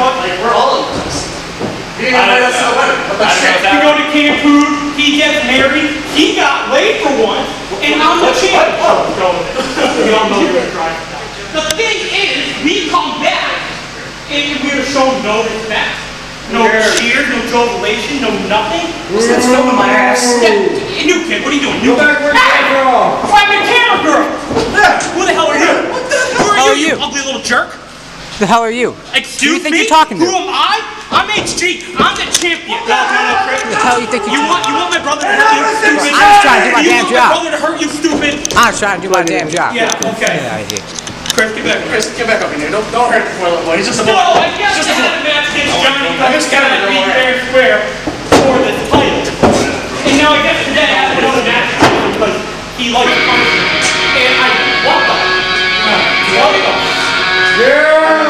Hi. Like, we're all in this. You didn't invite us to the know. wedding. But that's. We go to Cancun. He gets married. He got laid for one, and I'm the champ. Oh, go with it. We all know you're gonna. The thing is, we come back and we're shown no respect. No cheers, no jovialation, no nothing. That's filming my ass. Yeah, new kid, what are you doing? New back where girl. I'm the camera girl. Yeah. Who the hell are you? What the Who are How you, are you? ugly little jerk? The hell are you? Excuse think me? you're talking to? Who am I? I'm HG. I'm the champion. No, no, no, Chris. The hell you think You you're want you want my brother to hurt you, stupid? I'm just trying to do my you damn want my brother to hurt you, stupid? I'm trying to do my damn job. Yeah, okay. Get out of here. Chris, get back. Chris, get back up in here. Don't, don't hurt the poor little boy. He's just a boy. No, I guess Just I a had a boy. match against Johnny I just got it, and beat fair and square for the title. And now I guess today I have another match because he likes to punish. And I what the? What the? What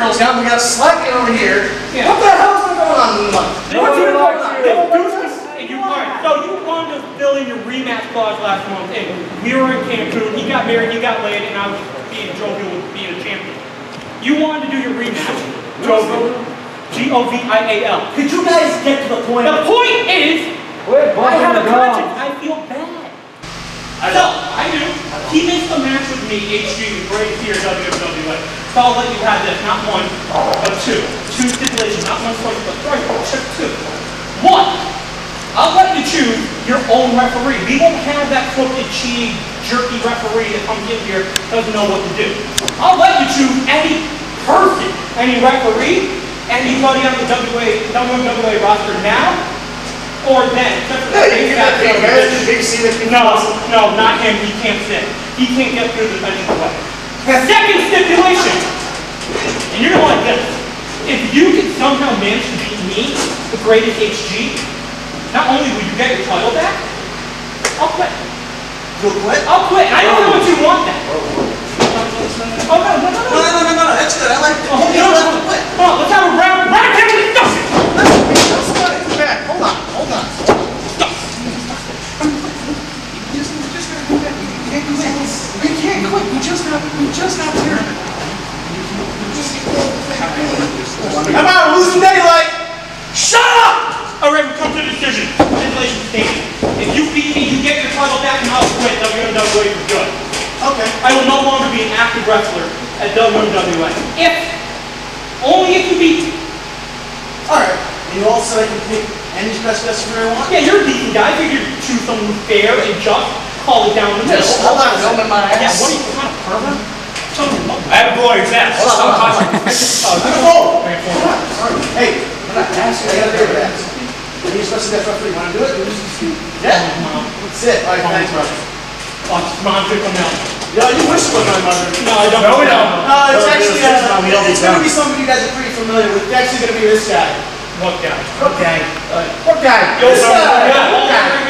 girls down, we got slacking over here. Yeah. What the hell's been going on in the month? What's been going on? And you alright, so you wanted to fill in your rematch clause last month, and we were in Cancun, he got married, he got laid, and I was being jovial with being a champion. You wanted to do your rematch, jovial, G-O-V-I-A-L. Could you guys get to the point? The point is, I have a conscience, I feel bad. I So, I knew, he missed a match with me, HG, the greatest here in WWA. So I'll let you have this, not one, but two. Two stipulations, not one choice, but three, check two. One, I'll let you choose your own referee. We won't have that crooked, cheaty, jerky referee that comes in here, doesn't know what to do. I'll let you choose any person, any referee, anybody on the WA, WWA roster now, or then, except for Yeah, the you can get that big man, the big C that can. no, no, not him. He can't sit. He can't get through the entryway. Second stipulation, and you're gonna like this. If you can somehow manage to beat me, the greatest HG, not only will you get your title back, I'll quit. You'll quit? I'll quit. I don't know what you want then. Oh, no, no, no, No, no. no, no, no, no, that's good. I like it. Oh, You don't have to quit. Come on, let's have a round, round table discussion. That's funny. Back. Hold on. Hold on. We can't quit. We just got. We just here. How about losing daylight? Shut up! All right, we come to a decision. Stipulation statement. If you beat me, you get your title back and I'll quit WWE for good. Okay. I will no longer be an active wrestler at WWE. If, only if you beat me. All right. And you also I can pick any best wrestler I want? Yeah, you're a decent guy. I figured you'd choose someone who's fair and just, call it down the middle. Just hold on. Filming my Yeah, what are you, kind of pervert? Show. I have a boy, that's. Hold on. Hold on. Oh, Sorry. Hey, I'm not asking. I gotta do it. Are you supposed to get referee? Want to do it? Yeah. That's it. All right. Thanks, brother. Watch, mom, pick them out. Yo, you wish it was my mother. No, I don't. No, we don't. No, it's actually, uh, We it's gonna be somebody you guys are pretty familiar with. It's actually gonna be this guy. What guy? Okay. What guy? Yo, This so- guy. What guy?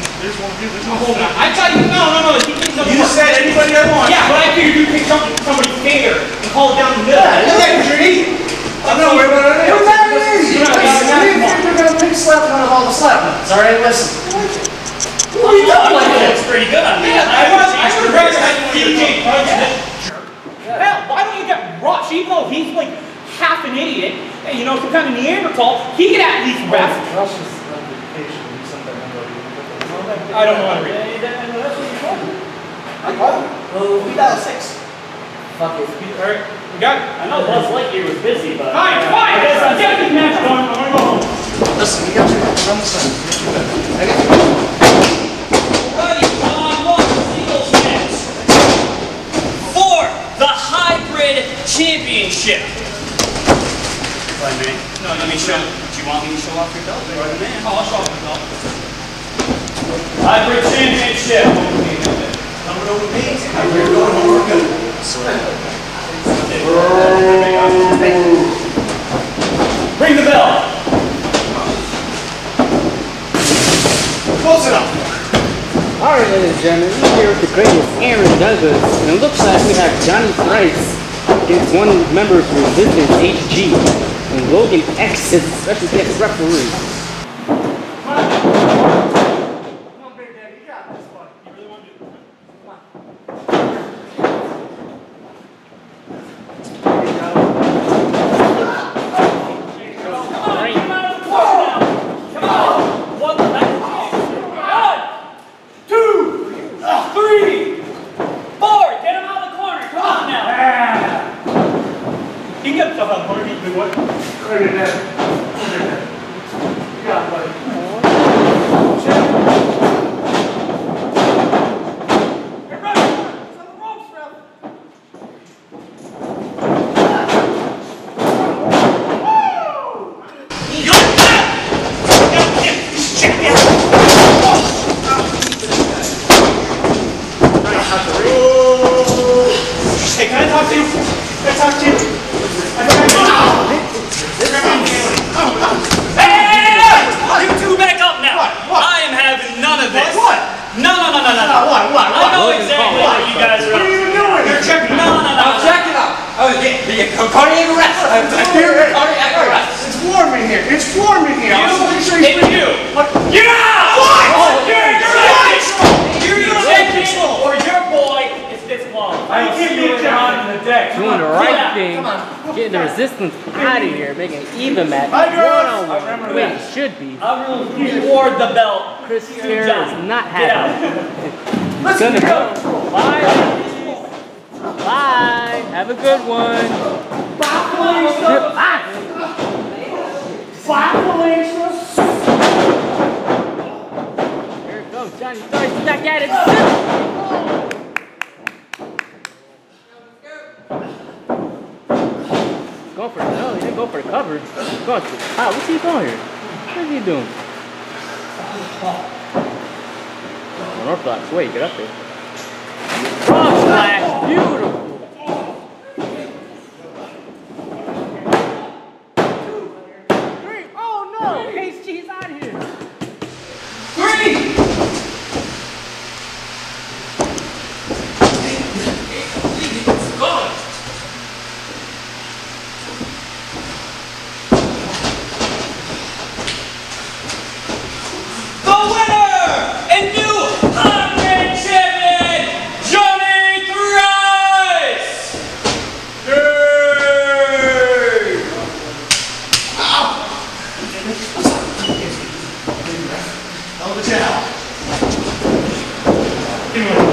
six? get paid a little extra for this. Jesus Christ. Thanks, Ralph. Or you can identify with me. Alrighty. Rep, bring me your rep shirt here. Okay. Hold on. I tell you, no, no, no. You, can, no, You said anybody I want. Yeah, but I figured you pick something, somebody's fair and call it down the middle. Yeah, you like what you're eating. I'm not worried about it. It was that easy. You're gonna pick slap none of all the slap nuts, all right? Listen. Well, you know, like it looks pretty good on me. Yeah, I was, I would rather have DJ Punch Yeah. than jerk. Hell, why don't you get Rush? Even though he's like half an idiot, and you know, some kind of Neanderthal, he could at least ref. Rush is on vacation. He sent that number. I don't know how to read. Well, we got a six. Fuck it. Alright, we got it. I know Buzz Lightyear was busy, but. Fine, uh, fine. I guess I'm Get this match going. I'm gonna go home. Listen, we got you. Run the sun. I got you. Alrighty, on one, singles match. For the hybrid championship. If I may. No, let me show. Do you want me to show off your belt? You're the man. Oh, I'll show him myself. Hybrid championship. Coming over me. We're going home. We're good. Bring the bell. Close it up. Alright, ladies and gentlemen, we're here with the greatest Aaron Douglas, and it looks like we have Johnny Thrice against one member of Resistance HG, and Logan X is the special guest referee. One, two, three, four. Get him out of the corner. Come on now. He can get himself out of the corner. He can do what? Right in there. You got it, buddy. Hey, can I talk to you? You? You two back up now. I am having none of this. What? No, no, no, no, no. What? What? I know exactly what you guys are. What are you doing? You're checking. No, no, no. no. Check it out. Oh, yeah, cardiac arrest. Cardiac arrest. It's warm in here. It's warm in here. I was making sure you. you. Yeah! What? You're in You're in control. Or your boy is disqualified. I can't be a John in the deck. Doing the right thing, getting the Resistance out of here, making an even match, one on one, should be. I will reward the belt. Chris to is not happy. Gonna go. Bye. Bye. Have a good one. Bye. Here it comes, Johnny Thrice back at it. Going for no, he didn't go for the cover. Top. What's he doing here? What is he doing? Oh, Unorthodox Wait, get up there. Oh, Splash, beautiful. Three. Oh no, HG's out of here. Three. Go. The winner and new Iron Champion, Johnny Thrice! Yay! Hell of a job. Give me one.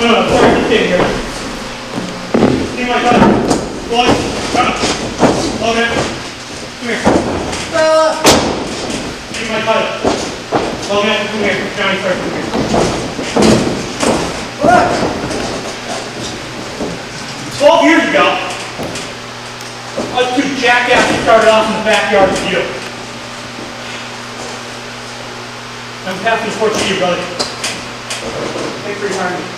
No, no, sorry, keep getting here. Give me my gun. Boy, come on. Logan, come here. Uh. Give me my title. Logan, come here. Johnny, sorry, come here. Twelve years ago, us two jackasses started off in the backyard with you. I'm passing the torch to you, brother. Thanks for your time.